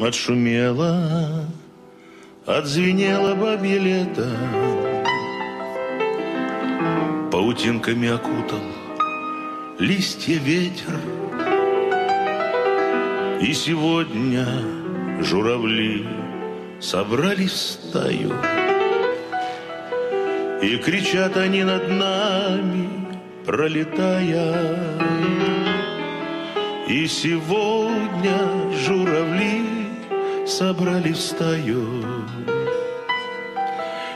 отшумело, отзвенело бабье лето, Паутинками окутал листья ветер, И сегодня журавли собрались в стаю, И кричат они над нами, пролетая. И сегодня собрали в.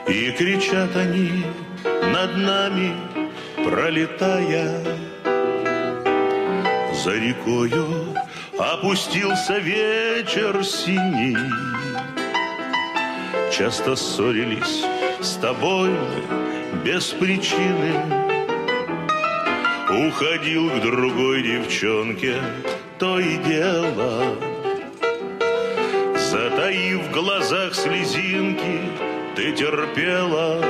И кричат они над нами, пролетая. За рекою опустился вечер синий. Часто ссорились с тобой мы без причины. Уходил к другой девчонке, то и дело. Затаив в глазах слезинки, ты терпела.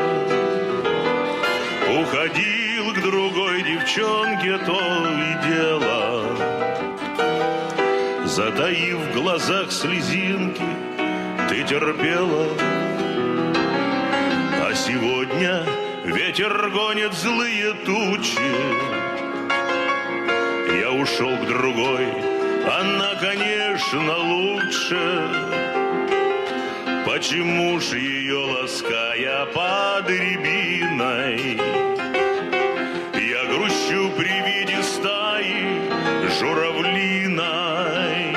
Уходил к другой девчонке, то и дело. Затаив в глазах слезинки, ты терпела. А сегодня ветер гонит злые тучи. Я ушел к другой, она, конечно, лучше. Почему ж ее лаская под рябиной? Я грущу при виде стаи журавлиной.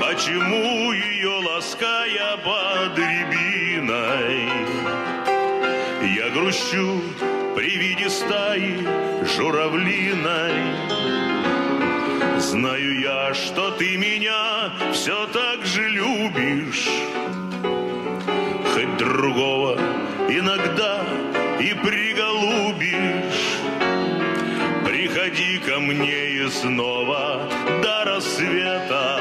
Почему ее лаская под рябиной? Я грущу при виде стаи журавлиной Знаю я, что ты меня все так же любишь. Хоть другого иногда и приголубишь. Приходи ко мне и снова до рассвета.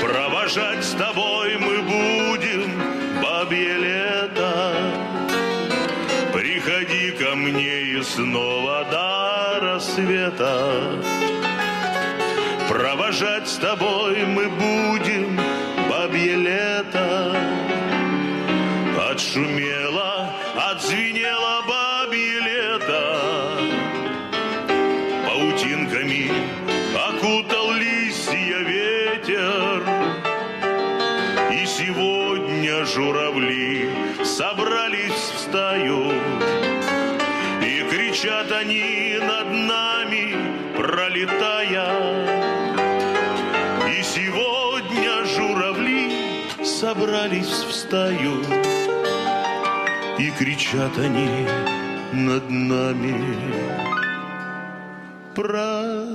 Провожать с тобой мы будем бабье лето. Приходи ко мне и снова до рассвета Провожать с тобой мы будем бабье лето. Отшумело, отзвенело бабье лето. Паутинками окутал листья ветер. И сегодня журавли собрались в стаю кричат они над нами, пролетая. И сегодня журавли собрались в стаю И кричат они над нами, пролетая